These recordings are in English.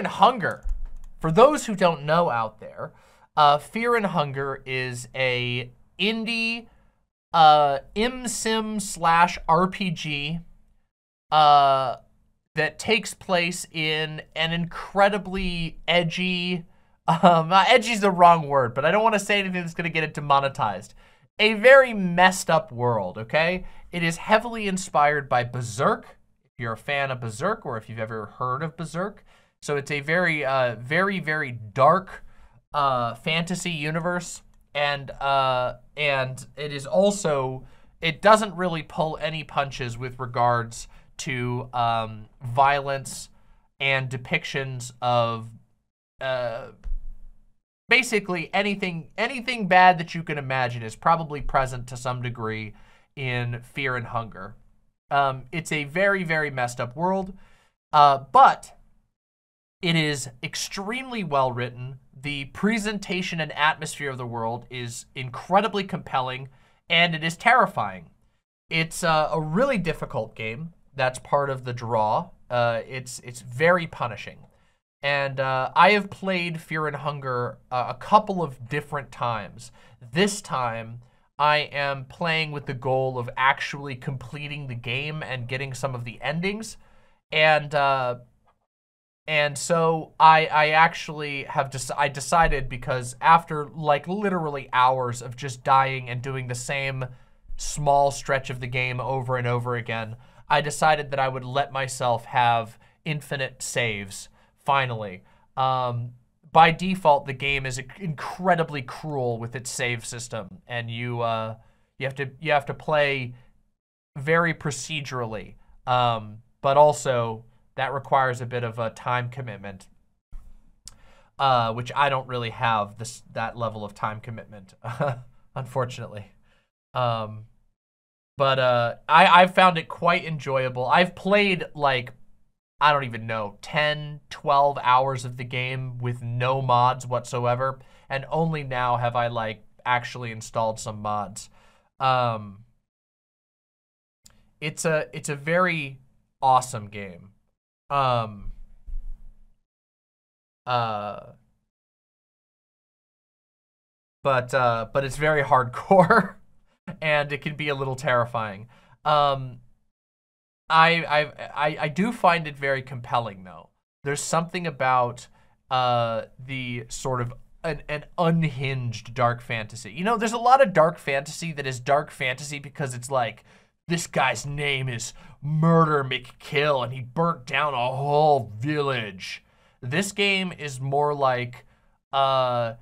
and Hunger, for those who don't know out there, uh, Fear and Hunger is a indie uh, immsim slash RPG uh, that takes place in an incredibly edgy, um, edgy is the wrong word, but I don't want to say anything that's going to get it demonetized. A very messed up world, okay? It is heavily inspired by Berserk, if you're a fan of Berserk or if you've ever heard of Berserk. So it's a very, uh, very, very dark uh, fantasy universe, and uh, and it is also it doesn't really pull any punches with regards to um, violence and depictions of uh, basically anything anything bad that you can imagine is probably present to some degree in Fear and Hunger. Um, it's a very very messed up world, uh, but it is extremely well written. The presentation and atmosphere of the world is incredibly compelling, and it is terrifying. It's uh, a really difficult game. That's part of the draw. Uh, it's it's very punishing. And uh, I have played Fear and Hunger uh, a couple of different times. This time, I am playing with the goal of actually completing the game and getting some of the endings. And uh, and so I, I actually have just, I decided because after like literally hours of just dying and doing the same small stretch of the game over and over again, I decided that I would let myself have infinite saves, finally. Um, by default, the game is incredibly cruel with its save system, and you uh, you have to you have to play very procedurally, um, but also that requires a bit of a time commitment, uh, which I don't really have this that level of time commitment, unfortunately. Um, but uh, I I've found it quite enjoyable. I've played like I don't even know 10, 12 hours of the game with no mods whatsoever, and only now have I like actually installed some mods. Um, it's a it's a very awesome game. Um. Uh. But uh, but it's very hardcore, and it can be a little terrifying. Um. I I I I do find it very compelling though. There's something about uh the sort of an, an unhinged dark fantasy. You know, there's a lot of dark fantasy that is dark fantasy because it's like this guy's name is Murder McKill and he burnt down a whole village. This game is more like, uh,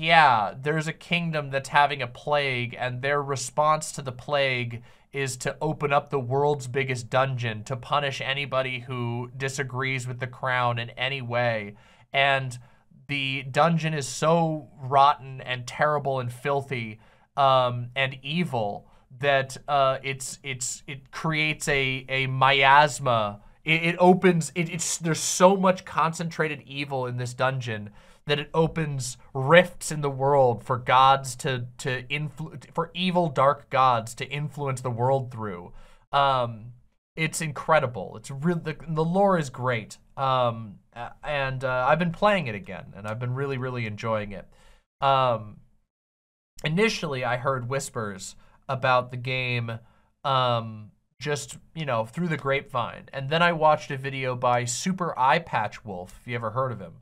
yeah, there's a kingdom that's having a plague and their response to the plague is to open up the world's biggest dungeon to punish anybody who disagrees with the crown in any way. And the dungeon is so rotten and terrible and filthy um, and evil that uh, it's it's it creates a a miasma. It, it opens. It, it's there's so much concentrated evil in this dungeon that it opens rifts in the world for gods to to influ for evil dark gods to influence the world through. Um, it's incredible. It's really the, the lore is great. Um, and uh, I've been playing it again, and I've been really really enjoying it. Um, initially, I heard whispers about the game um, just, you know, through the grapevine. And then I watched a video by Super Eyepatch Wolf, if you ever heard of him,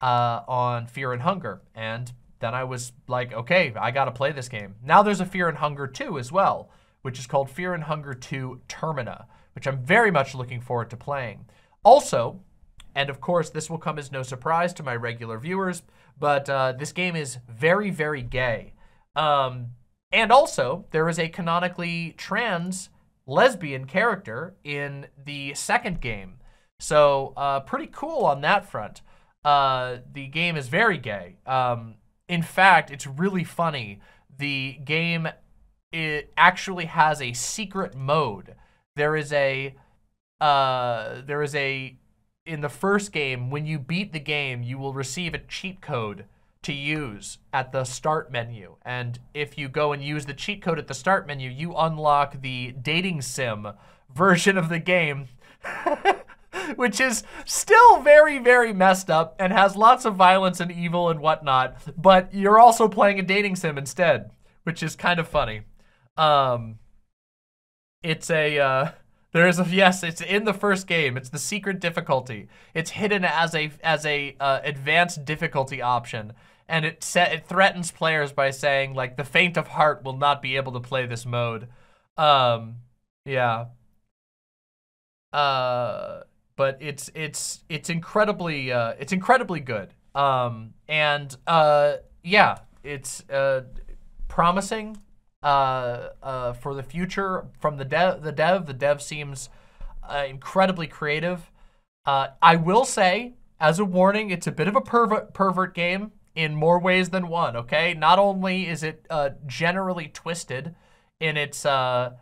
uh, on Fear and Hunger. And then I was like, okay, I got to play this game. Now there's a Fear and Hunger 2 as well, which is called Fear and Hunger 2 Termina, which I'm very much looking forward to playing. Also, and of course, this will come as no surprise to my regular viewers, but uh, this game is very, very gay. Um, and also, there is a canonically trans lesbian character in the second game. So uh, pretty cool on that front. Uh, the game is very gay. Um, in fact, it's really funny. The game it actually has a secret mode. There is a uh, there is a in the first game when you beat the game, you will receive a cheat code to use at the start menu. And if you go and use the cheat code at the start menu, you unlock the dating sim version of the game. which is still very, very messed up and has lots of violence and evil and whatnot. But you're also playing a dating sim instead, which is kind of funny. Um, it's a uh, there is a yes. It's in the first game. It's the secret difficulty. It's hidden as a as a uh, advanced difficulty option, and it set it threatens players by saying like the faint of heart will not be able to play this mode. Um, yeah. Uh, but it's it's it's incredibly uh, it's incredibly good. Um, and uh, yeah, it's uh, promising uh, uh, for the future from the dev. The dev, the dev seems uh, incredibly creative. Uh, I will say, as a warning, it's a bit of a pervert pervert game in more ways than one. Okay, not only is it uh, generally twisted in its uh,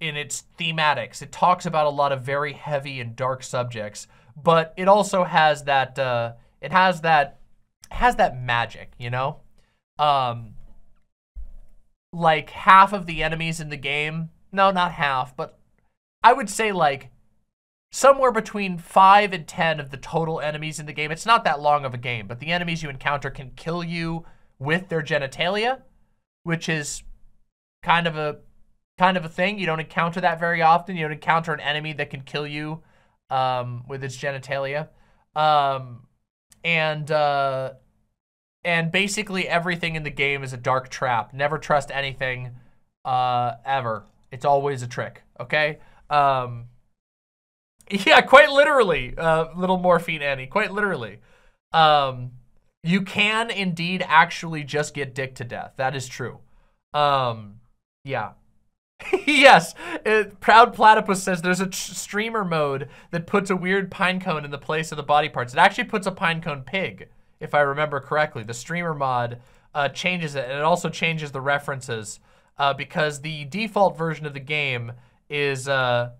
in its thematics, it talks about a lot of very heavy and dark subjects, but it also has that uh, it has that has that magic, you know. Um, like half of the enemies in the game. No, not half, but I would say like somewhere between 5 and 10 of the total enemies in the game. It's not that long of a game, but the enemies you encounter can kill you with their genitalia, which is kind of a kind of a thing. You don't encounter that very often. You don't encounter an enemy that can kill you um, with its genitalia. Um, and uh, and basically everything in the game is a dark trap. Never trust anything, uh, ever. It's always a trick, okay? Um, yeah, quite literally, uh, little Morphine Annie, quite literally. Um, you can indeed actually just get dick to death. That is true. Um, yeah. yes, it, Proud Platypus says there's a streamer mode that puts a weird pinecone in the place of the body parts. It actually puts a pinecone pig if I remember correctly. The streamer mod uh, changes it, and it also changes the references uh, because the default version of the game is uh,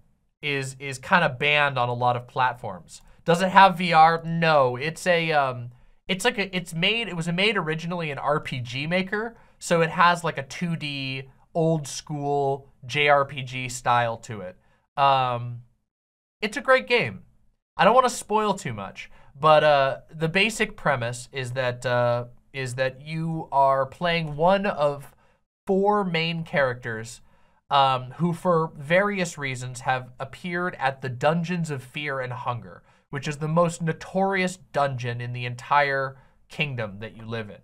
is is kind of banned on a lot of platforms. Does it have VR? No, it's a um, it's like a, it's made. It was made originally in RPG Maker, so it has like a 2D old school JRPG style to it. Um, it's a great game. I don't want to spoil too much, but uh, the basic premise is that uh, is that you are playing one of four main characters um, who, for various reasons, have appeared at the Dungeons of Fear and Hunger, which is the most notorious dungeon in the entire kingdom that you live in.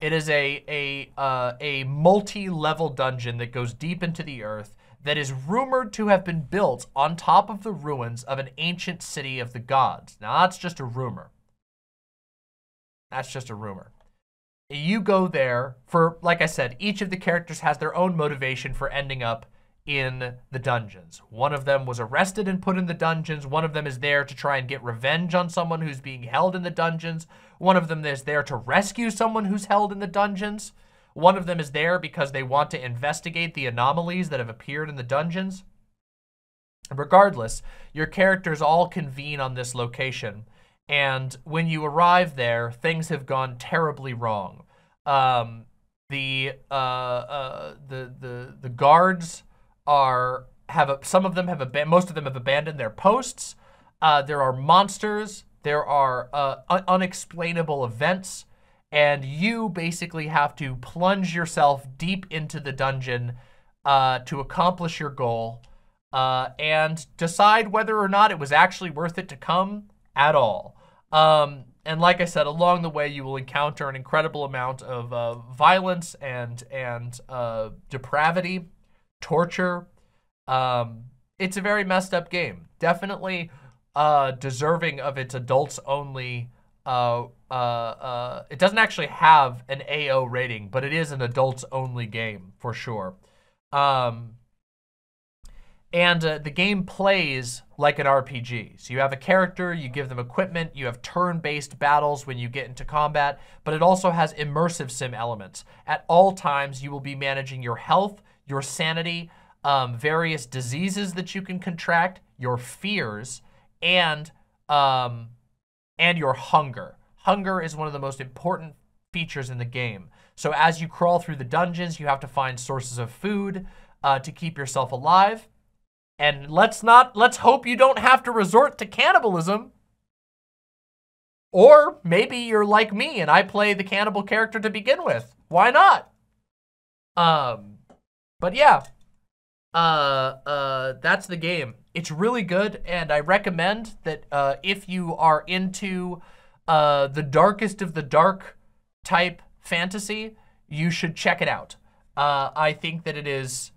It is a a uh, a multi-level dungeon that goes deep into the earth that is rumored to have been built on top of the ruins of an ancient city of the gods. Now, that's just a rumor. That's just a rumor. You go there for, like I said, each of the characters has their own motivation for ending up in the dungeons. One of them was arrested and put in the dungeons. One of them is there to try and get revenge on someone who's being held in the dungeons. One of them is there to rescue someone who's held in the dungeons. One of them is there because they want to investigate the anomalies that have appeared in the dungeons. Regardless, your characters all convene on this location, and when you arrive there, things have gone terribly wrong. Um, the uh, uh, the the the guards are have a, some of them have abandoned most of them have abandoned their posts. Uh, there are monsters. There are uh, un unexplainable events and you basically have to plunge yourself deep into the dungeon uh, to accomplish your goal uh, and decide whether or not it was actually worth it to come at all. Um, and like I said, along the way, you will encounter an incredible amount of uh, violence and and uh, depravity, torture. Um, it's a very messed up game. Definitely uh, deserving of its adults only uh, uh, uh, it doesn't actually have an AO rating, but it is an adults only game for sure. Um, and uh, the game plays like an RPG. So you have a character, you give them equipment, you have turn-based battles when you get into combat, but it also has immersive sim elements. At all times, you will be managing your health, your sanity, um, various diseases that you can contract, your fears, and um, and your hunger. Hunger is one of the most important features in the game. So as you crawl through the dungeons, you have to find sources of food uh, to keep yourself alive. And let's not, let's hope you don't have to resort to cannibalism. Or maybe you're like me and I play the cannibal character to begin with. Why not? Um, but yeah, uh, uh, that's the game. It's really good, and I recommend that uh, if you are into uh, the darkest of the dark type fantasy, you should check it out. Uh, I think that it is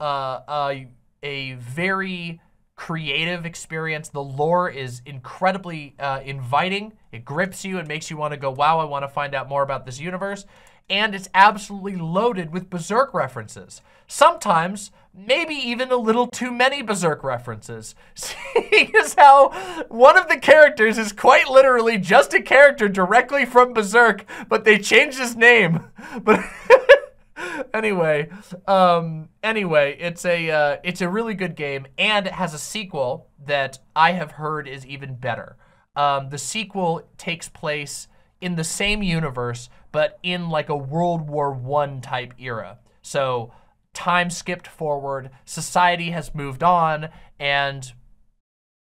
uh, a, a very creative experience. The lore is incredibly uh, inviting. It grips you and makes you want to go, wow, I want to find out more about this universe. And it's absolutely loaded with Berserk references. Sometimes, maybe even a little too many Berserk references. Seeing as how one of the characters is quite literally just a character directly from Berserk, but they changed his name. But anyway, um, anyway, it's a uh, it's a really good game, and it has a sequel that I have heard is even better. Um, the sequel takes place in the same universe, but in like a World War One type era. So time skipped forward, society has moved on, and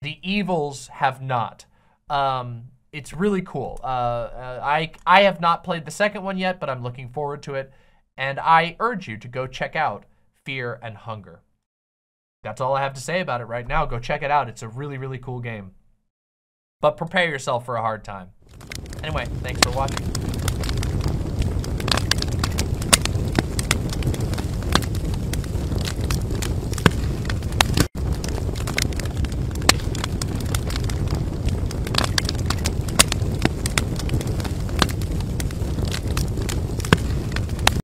the evils have not. Um, it's really cool. Uh, uh, I I have not played the second one yet, but I'm looking forward to it and I urge you to go check out Fear and Hunger. That's all I have to say about it right now. Go check it out. It's a really, really cool game. But prepare yourself for a hard time. Anyway, thanks for watching.